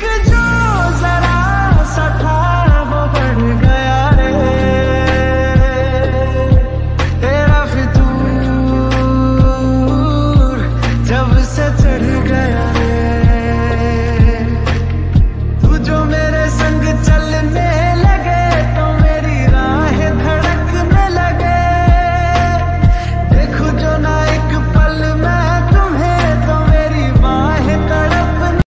good.